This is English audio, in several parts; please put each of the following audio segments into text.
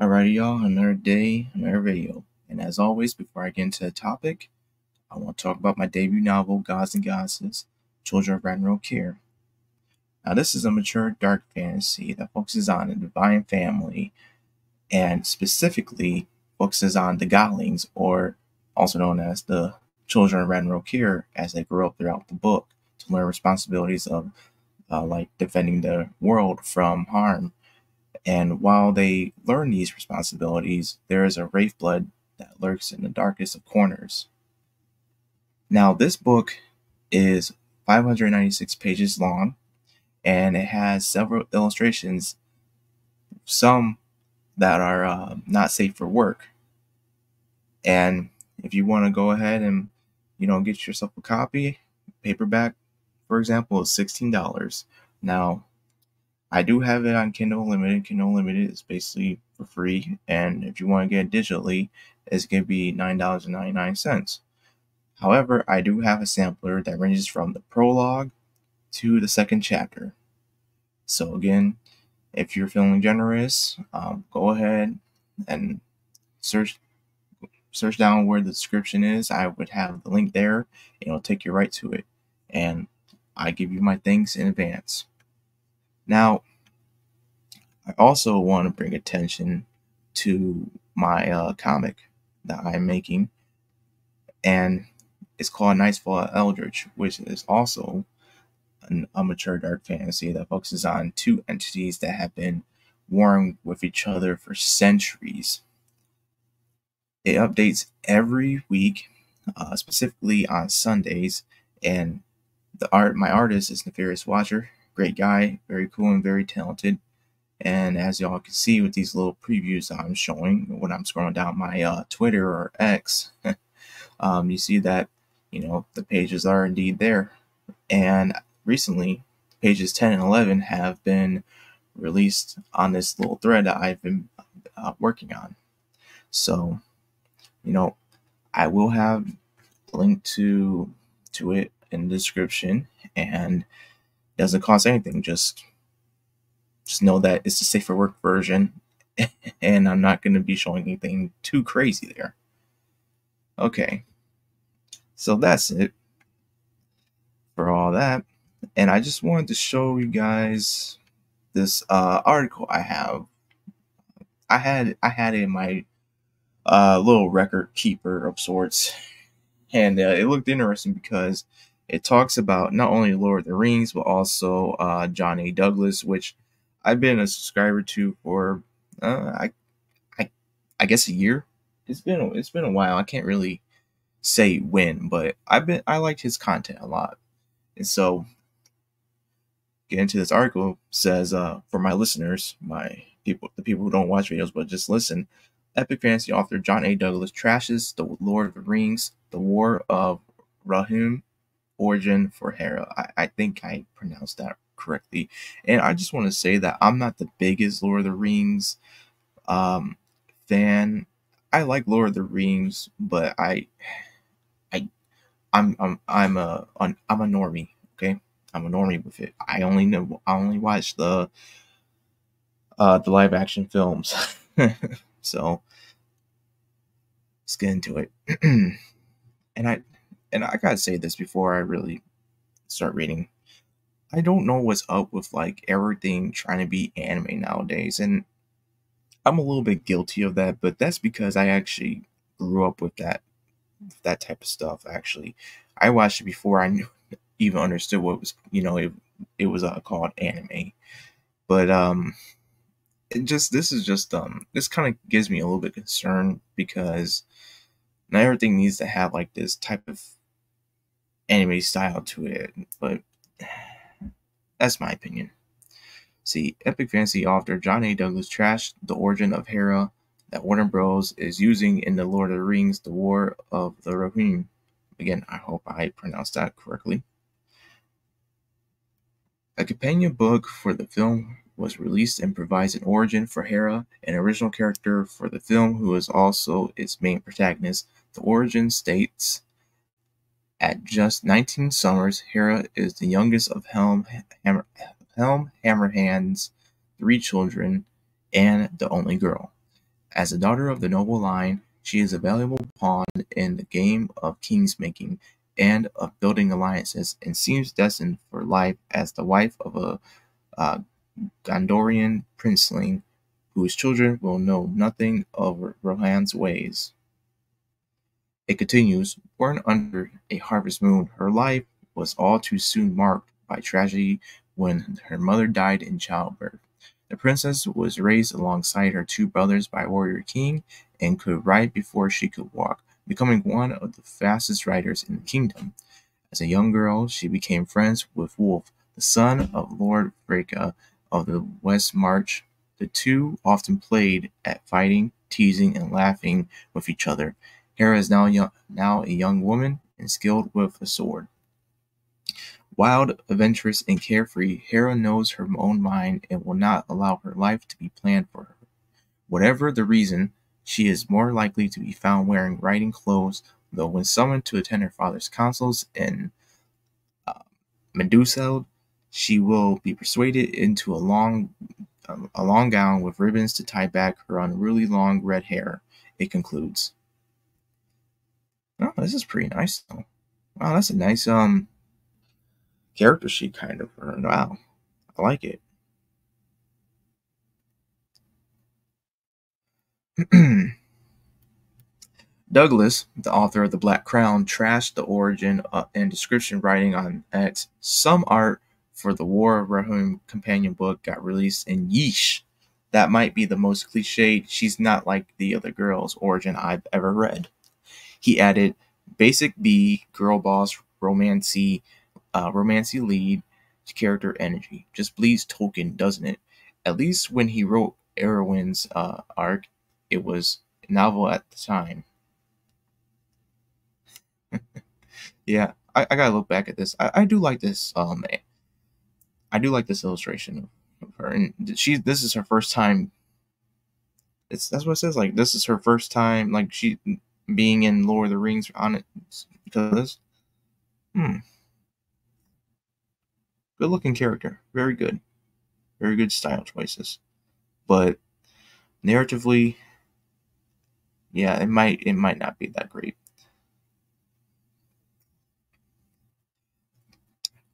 Alrighty, y'all, another day, another video. And as always, before I get into the topic, I want to talk about my debut novel, Gods and Goddesses, Children of Ren Care. Now, this is a mature dark fantasy that focuses on the divine family and specifically focuses on the Godlings, or also known as the Children of Ren Care, as they grow up throughout the book to learn responsibilities of uh, like defending the world from harm and while they learn these responsibilities, there is a wraith blood that lurks in the darkest of corners. Now, this book is 596 pages long and it has several illustrations, some that are uh, not safe for work. And if you want to go ahead and you know get yourself a copy, paperback, for example, is $16. Now, I do have it on Kindle Unlimited. Kindle Unlimited is basically for free, and if you want to get it digitally, it's going to be $9.99. However, I do have a sampler that ranges from the prologue to the second chapter. So, again, if you're feeling generous, um, go ahead and search search down where the description is. I would have the link there, and it'll take you right to it. And I give you my thanks in advance. Now, I also want to bring attention to my uh, comic that I'm making, and it's called Nightfall Eldritch, which is also an, a mature dark fantasy that focuses on two entities that have been warring with each other for centuries. It updates every week, uh, specifically on Sundays, and the art my artist is Nefarious Watcher great guy, very cool and very talented. And as y'all can see with these little previews I'm showing when I'm scrolling down my uh, Twitter or X, um, you see that you know the pages are indeed there. And recently, pages 10 and 11 have been released on this little thread that I've been uh, working on. So, you know, I will have link to to it in the description and doesn't cost anything. Just just know that it's a safer work version, and I'm not going to be showing anything too crazy there. Okay, so that's it for all that, and I just wanted to show you guys this uh, article I have. I had I had it in my uh, little record keeper of sorts, and uh, it looked interesting because it talks about not only Lord of the Rings, but also uh, John A. Douglas, which I've been a subscriber to for uh, I, I, I guess a year. It's been a, it's been a while. I can't really say when, but I've been I liked his content a lot, and so get into this article says uh, for my listeners, my people, the people who don't watch videos but just listen. Epic fantasy author John A. Douglas trashes the Lord of the Rings, the War of Rohirrim, origin for Hera. I, I think I pronounced that correctly. And I just want to say that I'm not the biggest Lord of the Rings um, fan. I like Lord of the Rings, but I, I, I'm I'm I'm a I'm a normie. Okay, I'm a normie with it. I only know I only watch the uh the live action films. so let's get into it. and I and I gotta say this before I really start reading. I don't know what's up with like everything trying to be anime nowadays, and I'm a little bit guilty of that, but that's because I actually grew up with that that type of stuff. Actually, I watched it before I knew even understood what was you know it it was uh, called anime, but um, it just this is just um this kind of gives me a little bit concerned because not everything needs to have like this type of anime style to it, but that's my opinion. See, epic fantasy author John A. Douglas trashed the origin of Hera that Warner Bros. is using in The Lord of the Rings, The War of the Rohirrim. Again, I hope I pronounced that correctly. A companion book for the film was released and provides an origin for Hera, an original character for the film who is also its main protagonist. The origin states at just nineteen summers, Hera is the youngest of Helm, Hammer, Helm Hammerhand's three children and the only girl. As a daughter of the noble line, she is a valuable pawn in the game of kingsmaking and of building alliances, and seems destined for life as the wife of a uh, Gondorian princeling whose children will know nothing of Rohan's ways. It continues, born under a harvest moon, her life was all too soon marked by tragedy when her mother died in childbirth. The princess was raised alongside her two brothers by warrior king and could ride before she could walk, becoming one of the fastest riders in the kingdom. As a young girl, she became friends with Wulf, the son of Lord Freca of the West March. The two often played at fighting, teasing, and laughing with each other. Hera is now, young, now a young woman and skilled with a sword. Wild, adventurous, and carefree, Hera knows her own mind and will not allow her life to be planned for her. Whatever the reason, she is more likely to be found wearing riding clothes, though when summoned to attend her father's councils in uh, Meduseld, she will be persuaded into a long, um, a long gown with ribbons to tie back her unruly long red hair. It concludes. Oh, this is pretty nice though. Wow, that's a nice um character sheet kind of. Wow, I like it. Douglas, the author of The Black Crown, trashed the origin uh, and description writing on X. Some art for the War of Rohirrim companion book got released in Yeesh. That might be the most cliched, she's not like the other girls origin I've ever read. He added, basic B, girl boss, romancy, uh, romancy lead, character energy. Just bleeds Tolkien, doesn't it? At least when he wrote Arwen's uh, arc, it was novel at the time. yeah, I, I, gotta look back at this. I, I do like this. Um, I do like this illustration of her, and she. This is her first time. It's that's what it says. Like this is her first time. Like she being in Lord of the Rings on it because. Hmm. Good looking character. Very good. Very good style choices. But narratively, yeah, it might it might not be that great.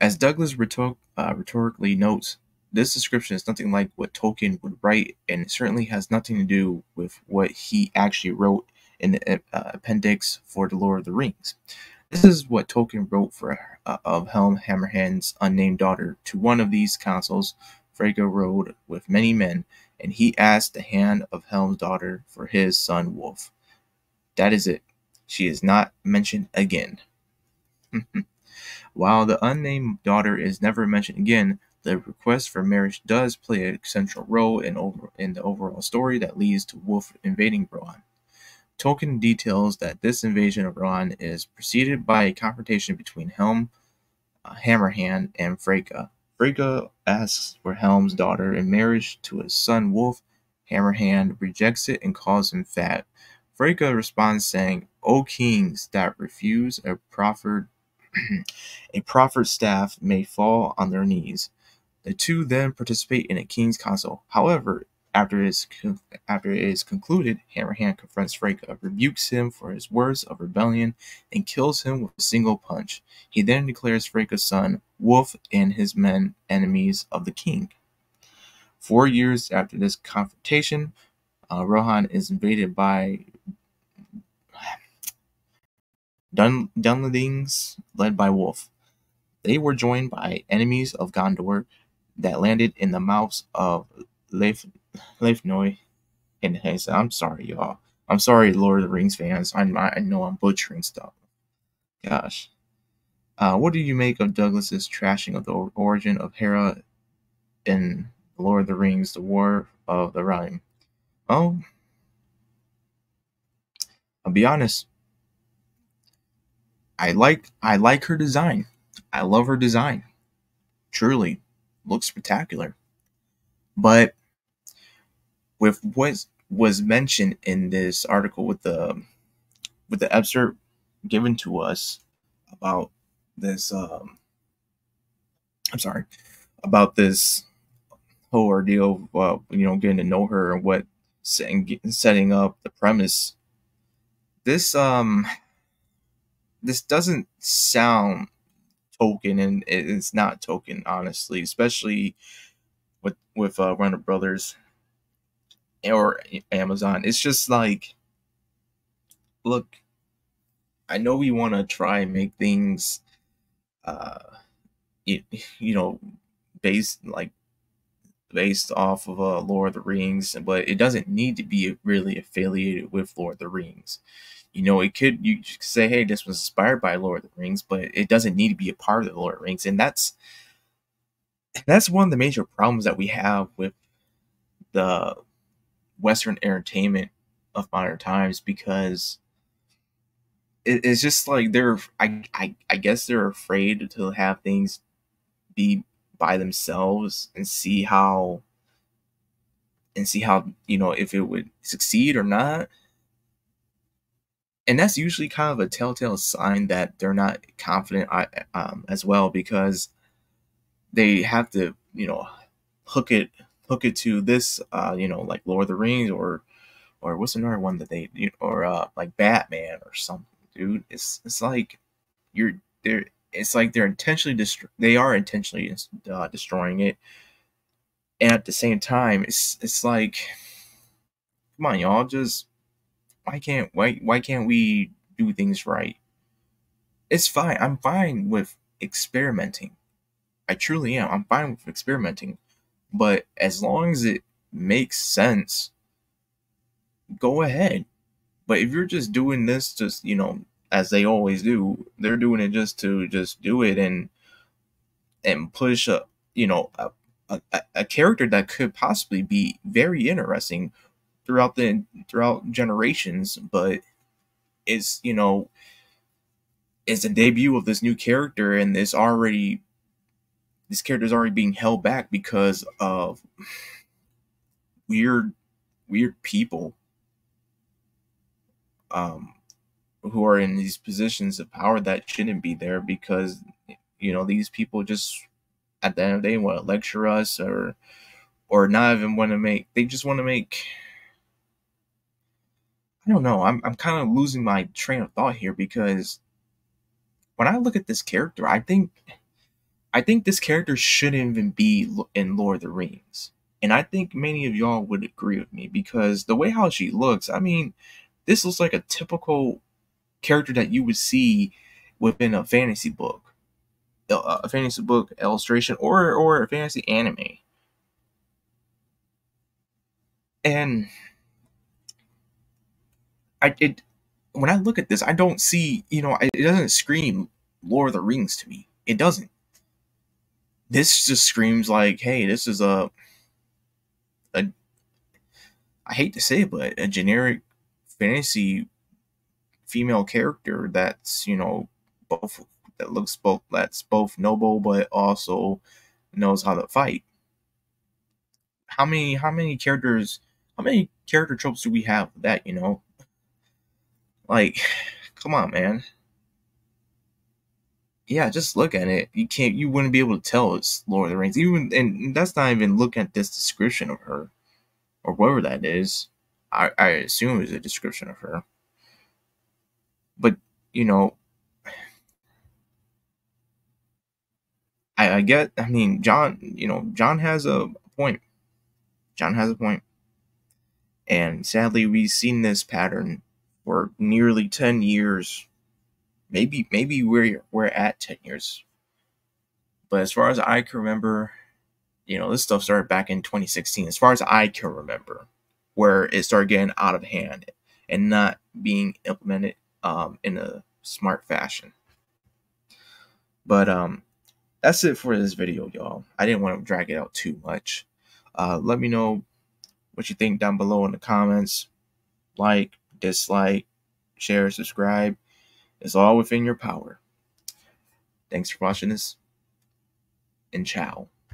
As Douglas rhetor- uh, rhetorically notes, this description is nothing like what Tolkien would write, and it certainly has nothing to do with what he actually wrote in the uh, appendix for The Lord of the Rings. This is what Tolkien wrote for uh, of Helm Hammerhand's unnamed daughter. To one of these councils, Freca rode with many men, and he asked the hand of Helm's daughter for his son Wulf. That is it. She is not mentioned again. While the unnamed daughter is never mentioned again, the request for marriage does play a central role in, over, in the overall story that leads to Wulf invading Rohan. Tolkien details that this invasion of Rohan is preceded by a confrontation between Helm, uh, Hammerhand, and Freca. Freca asks for Helm's daughter in marriage to his son Wulf. Hammerhand rejects it and calls him fat. Freca responds saying, O kings that refuse a proffered a proffered staff may fall on their knees. The two then participate in a king's council. However, after it is, after it is concluded, Hammerhand confronts Freca, rebukes him for his words of rebellion, and kills him with a single punch. He then declares Freca's son, Wulf, and his men enemies of the king. Four years after this confrontation, uh, Rohan is invaded by Dun- led by Wulf. They were joined by enemies of Gondor that landed in the mouths of Leif Lefnui and Hayes. I'm sorry, y'all. I'm sorry, Lord of the Rings fans. I, I know I'm butchering stuff. Gosh. Uh, what do you make of Douglas's trashing of the origin of Hera in Lord of the Rings, The War of the Rhine? Oh, I'll be honest. I like I like her design. I love her design. Truly, looks spectacular. But with what was mentioned in this article with the with the excerpt given to us about this um I'm sorry about this whole ordeal of uh, you know getting to know her and what setting setting up the premise. This um this doesn't sound Tolkien and it's not Tolkien honestly, especially with with uh, Warner Brothers or Amazon. It's just like look, I know we want to try and make things uh you, you know based like based off of uh, Lord of the Rings, but it doesn't need to be really affiliated with Lord of the Rings. You know, it could you could say, hey, this was inspired by Lord of the Rings, but it doesn't need to be a part of the Lord of the Rings, and that's that's one of the major problems that we have with the Western entertainment of modern times because it, it's just like they're I, I I guess they're afraid to have things be by themselves and see how and see how you know if it would succeed or not. And that's usually kind of a telltale sign that they're not confident um, as well because they have to you know hook it hook it to this uh you know like lord of the rings or or what's another one that they you know, or uh like batman or something dude. It's it's like you're they're it's like they're intentionally dest- they are intentionally uh, destroying it. And at the same time it's it's like come on y'all just why can't why why can't we do things right? It's fine. I'm fine with experimenting. I truly am. I'm fine with experimenting but as long as it makes sense go ahead but if you're just doing this just you know as they always do. They're doing it just to just do it and and push a you know a, a, a character that could possibly be very interesting throughout the throughout generations, but is you know is the debut of this new character and this already this character is already being held back because of weird weird people um who are in these positions of power that shouldn't be there because you know these people just at the end of the day want to lecture us or or not even want to make they just want to make I don't know. I'm I'm kind of losing my train of thought here because when I look at this character, I think I think this character shouldn't even be in Lord of the Rings. And I think many of y'all would agree with me because the way how she looks, I mean, this looks like a typical character that you would see within a fantasy book, a fantasy book illustration, or or a fantasy anime. And I it when I look at this, I don't see you know it doesn't scream Lord of the Rings to me. It doesn't. This just screams like, hey, this is a a I hate to say it, but a generic fantasy female character that's you know both that looks both that's both noble but also knows how to fight. How many how many characters how many character tropes do we have that you know? Like come on man yeah just look at it you can't you wouldn't be able to tell it's lord of the rings even and that's not even looking at this description of her or whatever that is i i assume is a description of her but you know, I, I get. I mean, John. You know, John has a point. John has a point. And sadly, we've seen this pattern for nearly ten years. Maybe, maybe we're we're at ten years. But as far as I can remember, you know, this stuff started back in 2016. As far as I can remember, where it started getting out of hand and not being implemented um, in a smart fashion. But um, that's it for this video, y'all. I didn't want to drag it out too much. Uh, let me know what you think down below in the comments. Like, dislike, share, subscribe. It's all within your power. Thanks for watching this, and ciao.